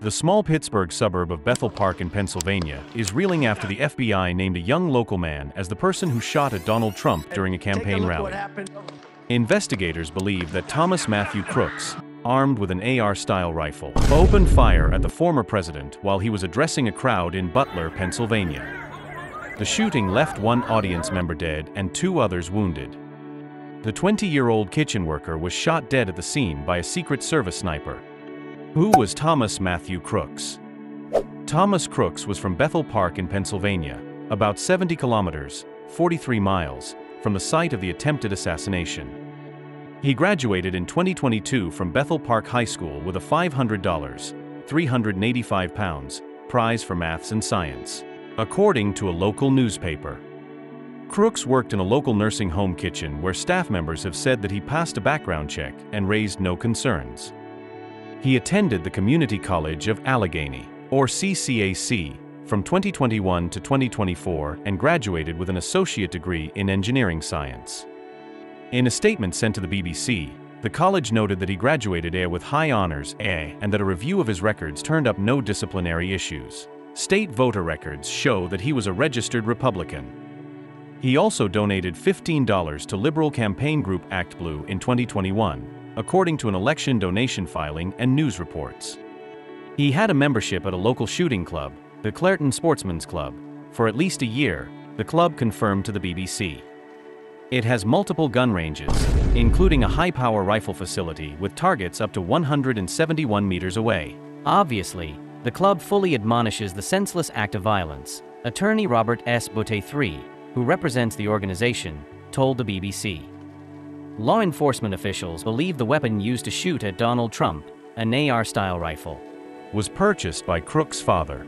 The small Pittsburgh suburb of Bethel Park in Pennsylvania is reeling after the FBI named a young local man as the person who shot at Donald Trump during a campaign rally. Investigators believe that Thomas Matthew Crooks, armed with an AR-style rifle, opened fire at the former president while he was addressing a crowd in Butler, Pennsylvania. The shooting left one audience member dead and two others wounded. The 20-year-old kitchen worker was shot dead at the scene by a Secret Service sniper, who was Thomas Matthew Crooks? Thomas Crooks was from Bethel Park in Pennsylvania, about 70 kilometers, 43 miles, from the site of the attempted assassination. He graduated in 2022 from Bethel Park High School with a $500, 385 pounds, prize for maths and science, according to a local newspaper. Crooks worked in a local nursing home kitchen where staff members have said that he passed a background check and raised no concerns. He attended the Community College of Allegheny, or CCAC, from 2021 to 2024 and graduated with an associate degree in engineering science. In a statement sent to the BBC, the college noted that he graduated A with high honors A and that a review of his records turned up no disciplinary issues. State voter records show that he was a registered Republican. He also donated $15 to liberal campaign group ActBlue in 2021, according to an election donation filing and news reports. He had a membership at a local shooting club, the Clairton Sportsman's Club, for at least a year, the club confirmed to the BBC. It has multiple gun ranges, including a high-power rifle facility with targets up to 171 meters away. Obviously, the club fully admonishes the senseless act of violence, attorney Robert S. Bootay III, who represents the organization, told the BBC. Law enforcement officials believe the weapon used to shoot at Donald Trump, an AR-style rifle, was purchased by Crooks' father.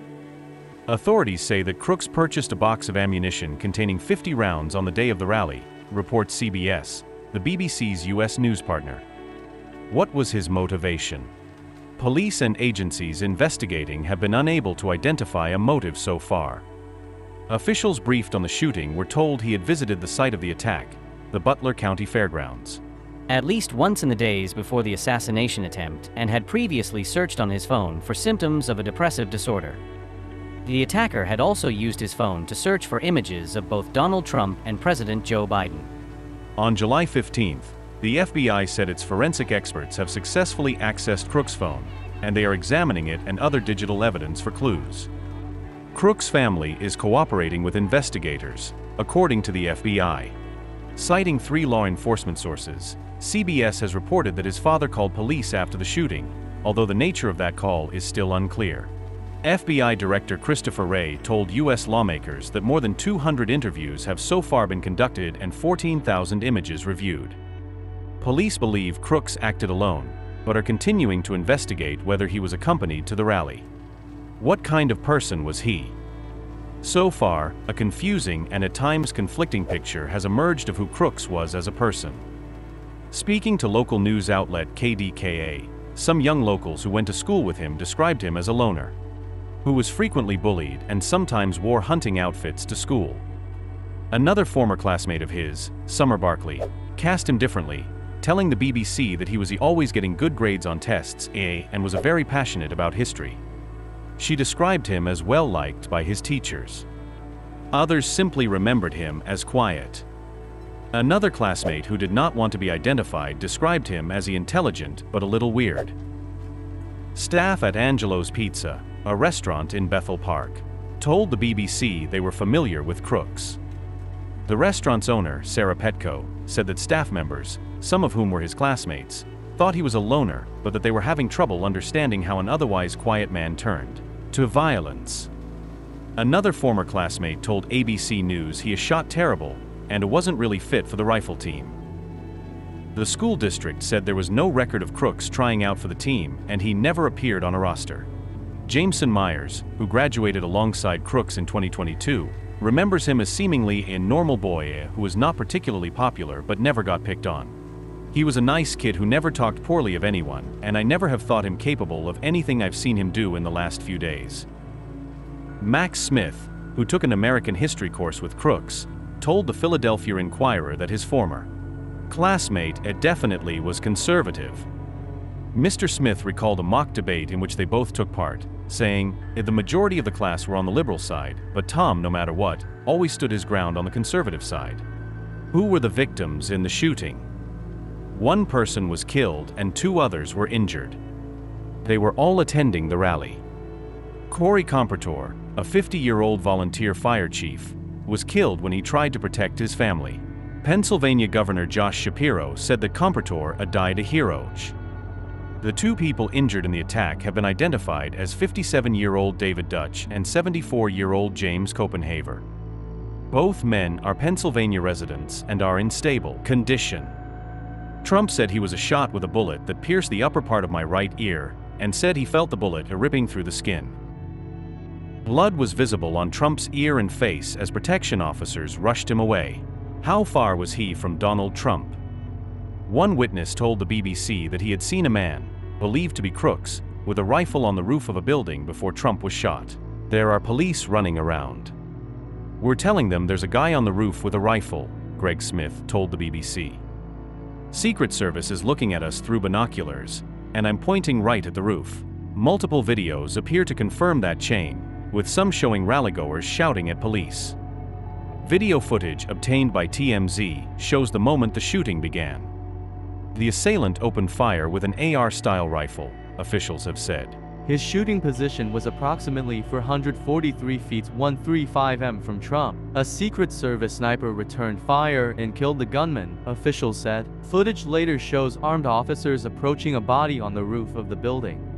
Authorities say that Crooks purchased a box of ammunition containing 50 rounds on the day of the rally, reports CBS, the BBC's U.S. news partner. What was his motivation? Police and agencies investigating have been unable to identify a motive so far. Officials briefed on the shooting were told he had visited the site of the attack the Butler County Fairgrounds. At least once in the days before the assassination attempt and had previously searched on his phone for symptoms of a depressive disorder. The attacker had also used his phone to search for images of both Donald Trump and President Joe Biden. On July 15th, the FBI said its forensic experts have successfully accessed Crook's phone, and they are examining it and other digital evidence for clues. Crook's family is cooperating with investigators, according to the FBI. Citing three law enforcement sources, CBS has reported that his father called police after the shooting, although the nature of that call is still unclear. FBI Director Christopher Wray told U.S. lawmakers that more than 200 interviews have so far been conducted and 14,000 images reviewed. Police believe Crooks acted alone, but are continuing to investigate whether he was accompanied to the rally. What kind of person was he? So far, a confusing and at times conflicting picture has emerged of who Crooks was as a person. Speaking to local news outlet KDKA, some young locals who went to school with him described him as a loner, who was frequently bullied and sometimes wore hunting outfits to school. Another former classmate of his, Summer Barkley, cast him differently, telling the BBC that he was always getting good grades on tests A and was a very passionate about history. She described him as well-liked by his teachers. Others simply remembered him as quiet. Another classmate who did not want to be identified described him as intelligent but a little weird. Staff at Angelo's Pizza, a restaurant in Bethel Park, told the BBC they were familiar with Crooks. The restaurant's owner, Sarah Petco, said that staff members, some of whom were his classmates, thought he was a loner but that they were having trouble understanding how an otherwise quiet man turned to violence. Another former classmate told ABC News he is shot terrible and wasn't really fit for the rifle team. The school district said there was no record of Crooks trying out for the team and he never appeared on a roster. Jameson Myers, who graduated alongside Crooks in 2022, remembers him as seemingly a normal boy who was not particularly popular but never got picked on. He was a nice kid who never talked poorly of anyone, and I never have thought him capable of anything I've seen him do in the last few days. Max Smith, who took an American history course with Crooks, told the Philadelphia Inquirer that his former classmate definitely was conservative. Mr. Smith recalled a mock debate in which they both took part, saying, The majority of the class were on the liberal side, but Tom, no matter what, always stood his ground on the conservative side. Who were the victims in the shooting? One person was killed and two others were injured. They were all attending the rally. Corey Comperatore, a 50-year-old volunteer fire chief, was killed when he tried to protect his family. Pennsylvania Governor Josh Shapiro said that Comperatore had died a hero. The two people injured in the attack have been identified as 57-year-old David Dutch and 74-year-old James Copenhaver. Both men are Pennsylvania residents and are in stable condition. Trump said he was a shot with a bullet that pierced the upper part of my right ear and said he felt the bullet ripping through the skin. Blood was visible on Trump's ear and face as protection officers rushed him away. How far was he from Donald Trump? One witness told the BBC that he had seen a man, believed to be Crooks, with a rifle on the roof of a building before Trump was shot. There are police running around. We're telling them there's a guy on the roof with a rifle, Greg Smith told the BBC. Secret Service is looking at us through binoculars, and I'm pointing right at the roof. Multiple videos appear to confirm that chain, with some showing rallygoers shouting at police. Video footage obtained by TMZ shows the moment the shooting began. The assailant opened fire with an AR-style rifle, officials have said. His shooting position was approximately 443 feet 135 m from Trump. A Secret Service sniper returned fire and killed the gunman, officials said. Footage later shows armed officers approaching a body on the roof of the building.